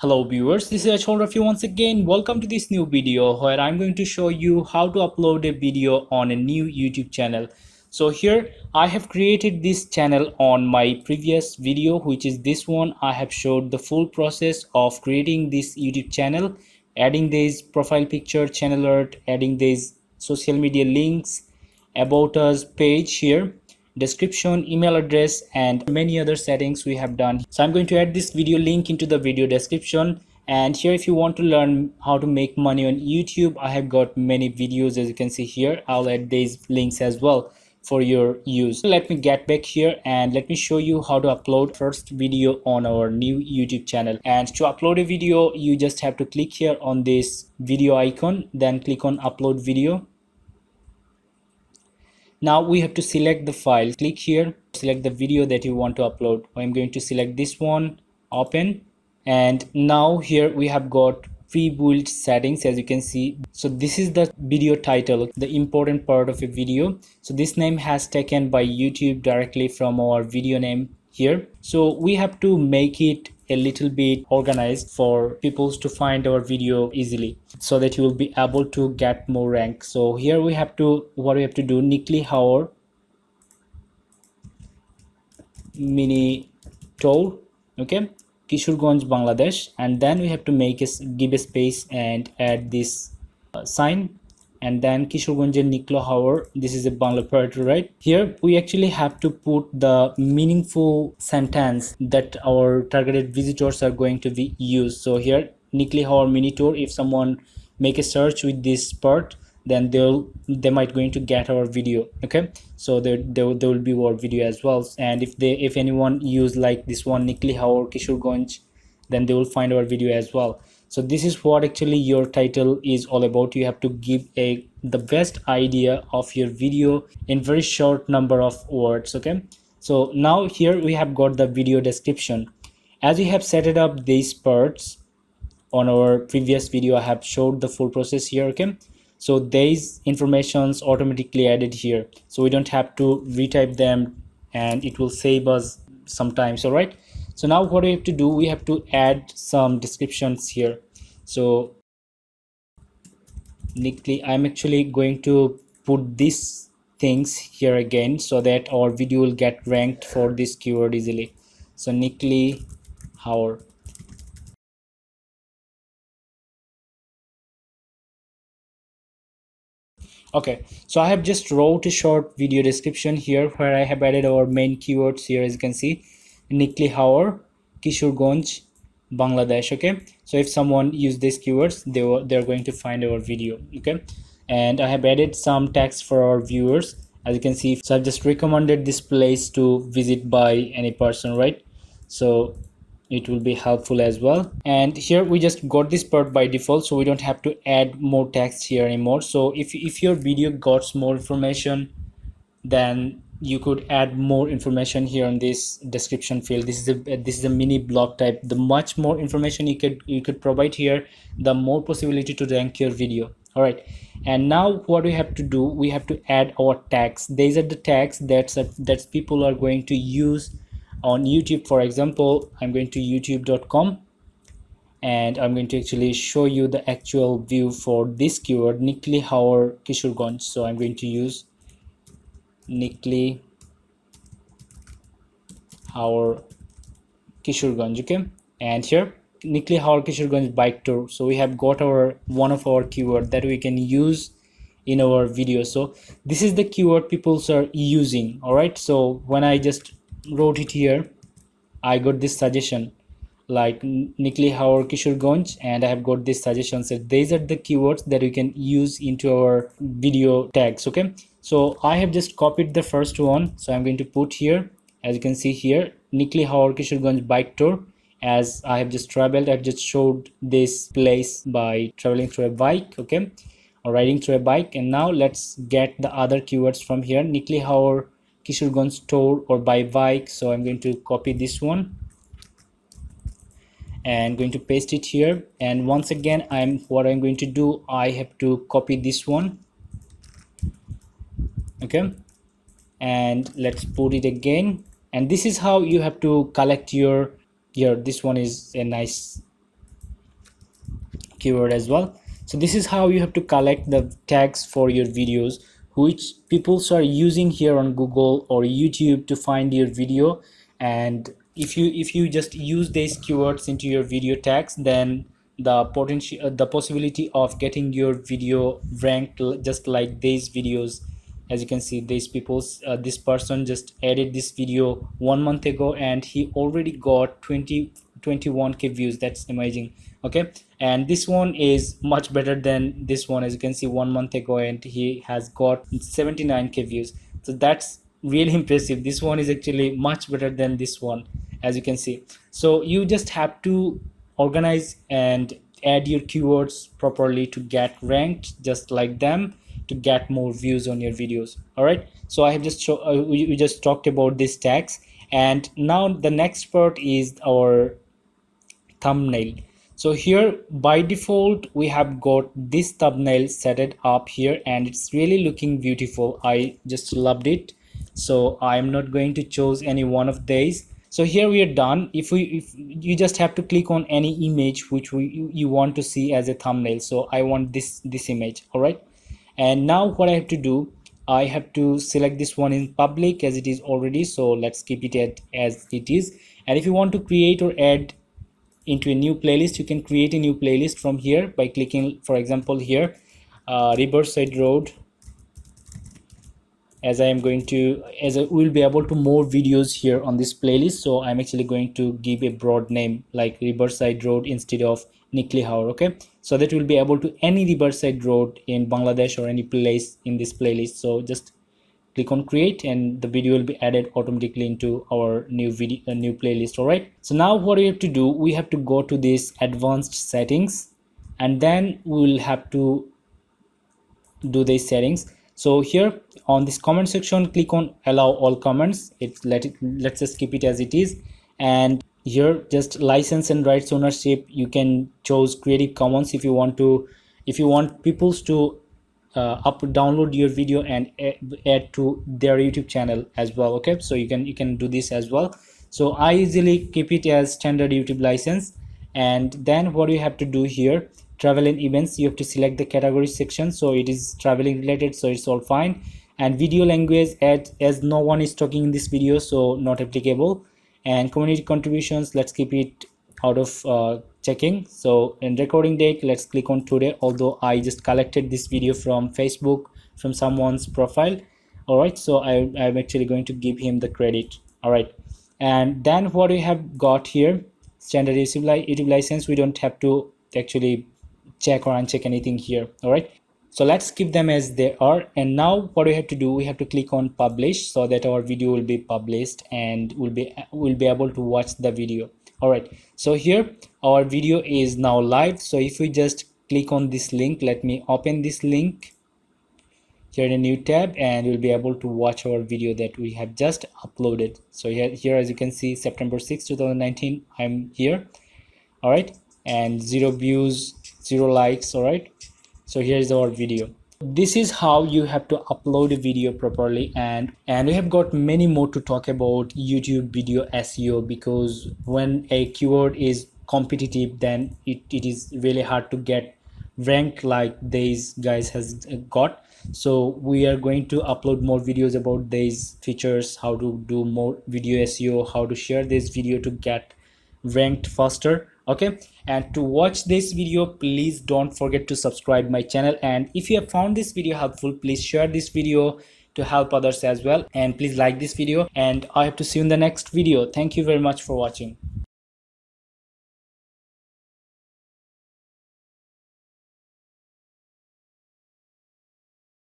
Hello viewers, this is Azharul Rafy once again. Welcome to this new video where I'm going to show you how to upload a video on a new YouTube channel. So here I have created this channel on my previous video which is this one. I have showed the full process of creating this YouTube channel, adding this profile picture, channel art, adding these social media links, about us page here description email address and many other settings we have done. So i'm going to add this video link into the video description. And here if you want to learn how to make money on youtube i have got many videos as you can see here. I'll add these links as well for your use. Let me get back here and let me show you how to upload first video on our new youtube channel. And to upload a video you just have to click here on this video icon then click on upload video now we have to select the file. Click here select the video that you want to upload. I'm going to select this one open and now here we have got pre-built settings as you can see. So this is the video title the important part of a video. So this name has taken by youtube directly from our video name here. So we have to make it a little bit organized for people to find our video easily so that you will be able to get more rank. So here we have to what we have to do Nikli Haor mini tour okay Kishorganj Bangladesh. And then we have to make a give a space and add this uh, sign and then Kishorganj Niklo Haor. This is a Bangla poetry, right? Here we actually have to put the meaningful sentence that our targeted visitors are going to be used. So here Nikli Haor mini tour. If someone make a search with this part, then they'll they might going to get our video. Okay, so there there, there will be our video as well. And if they if anyone use like this one Nikli Haor Kishorganj, then they will find our video as well so this is what actually your title is all about. You have to give a the best idea of your video in very short number of words okay? So now here we have got the video description. As we have set it up these parts on our previous video i have showed the full process here okay? So these informations automatically added here. So we don't have to retype them and it will save us sometimes all right so right. So now what we have to do we have to add some descriptions here so Nikli I'm actually going to put these things here again so that our video will get ranked for this keyword easily. So Nikli Haor okay so i have just wrote a short video description here where i have added our main keywords here as you can see. Nikli Haor, Kishorganj, Bangladesh. Okay, so if someone use these keywords, they were they're going to find our video. Okay, and I have added some text for our viewers. As you can see, so I've just recommended this place to visit by any person, right? So it will be helpful as well and here we just got this part by default so we don't have to add more text here anymore so if, if your video got more information then you could add more information here on this description field. This is a this is a mini blog type. The much more information you could you could provide here the more possibility to rank your video. All right. And now what we have to do we have to add our tags. These are the tags that's that people are going to use on youtube. For example i'm going to youtube.com and i'm going to actually show you the actual view for this keyword nikli haor kishorganj. So i'm going to use Nikli, our Kishorganj, okay? And here, Nikli our Kishorganj bike tour. So we have got our one of our keyword that we can use in our video. So this is the keyword people are using. All right. So when I just wrote it here, I got this suggestion like Nikli Haor Kishorganj and I have got this suggestion that these are the keywords that we can use into our video tags okay so I have just copied the first one. So I'm going to put here as you can see here Nikli Haor Kishorganj bike tour. As I have just traveled I've just showed this place by traveling through a bike okay? Or riding through a bike. And now let's get the other keywords from here. Nikli Haor Kishorganj tour or by bike. So I'm going to copy this one. And going to paste it here. And once again I'm what I'm going to do I have to copy this one okay. And let's put it again. And this is how you have to collect your your this one is a nice keyword as well. So this is how you have to collect the tags for your videos which people are using here on google or youtube to find your video. And if you if you just use these keywords into your video tags then the potential uh, the possibility of getting your video ranked just like these videos as you can see these people uh, this person just added this video one month ago and he already got 20 21k views. That's amazing. Okay? And this one is much better than this one. As you can see one month ago and he has got 79k views. So that's really impressive. This one is actually much better than this one as you can see. So you just have to organize and add your keywords properly to get ranked just like them to get more views on your videos. All right so i have just show, uh, we, we just talked about these tags. And now the next part is our thumbnail. So here by default we have got this thumbnail set it up here. And it's really looking beautiful. I just loved it. So i'm not going to choose any one of these. So here we are done. If we if you just have to click on any image which we you, you want to see as a thumbnail. So i want this this image. All right and now what i have to do i have to select this one in public as it is already. So let's keep it at as it is. And if you want to create or add into a new playlist you can create a new playlist from here by clicking for example here uh, riverside road as I am going to as I will be able to more videos here on this playlist. So I'm actually going to give a broad name like Riverside Road instead of Nikli Haor okay? So that will be able to any Riverside Road in Bangladesh or any place in this playlist. So just click on create and the video will be added automatically into our new video a new playlist all right? So now what we have to do we have to go to this advanced settings and then we will have to do these settings so here on this comment section click on allow all comments. It's let it let's just keep it as it is. And here just license and rights ownership. You can choose creative commons if you want to if you want peoples to uh, up download your video and add to their youtube channel as well okay? So you can you can do this as well. So i usually keep it as standard youtube license. And then what you have to do here travel and events you have to select the category section. So it is traveling related so it's all fine. And video language as, as no one is talking in this video so not applicable. And community contributions let's keep it out of uh, checking. So in recording date let's click on today. Although i just collected this video from facebook from someone's profile. All right so I, i'm actually going to give him the credit. All right. And then what we have got here standard youtube license. We don't have to actually check or uncheck anything here all right? So let's keep them as they are. And now what we have to do we have to click on publish so that our video will be published and will be will be able to watch the video all right? So here our video is now live. So if we just click on this link let me open this link here in a new tab and you'll be able to watch our video that we have just uploaded. So here, here as you can see september 6 2019 i'm here all right? And zero views zero likes all right? So here is our video. This is how you have to upload a video properly and and we have got many more to talk about youtube video seo because when a keyword is competitive then it, it is really hard to get ranked like these guys has got. So we are going to upload more videos about these features how to do more video seo how to share this video to get ranked faster okay? And to watch this video please don't forget to subscribe my channel. And if you have found this video helpful please share this video to help others as well. And please like this video. And i hope to see you in the next video. Thank you very much for watching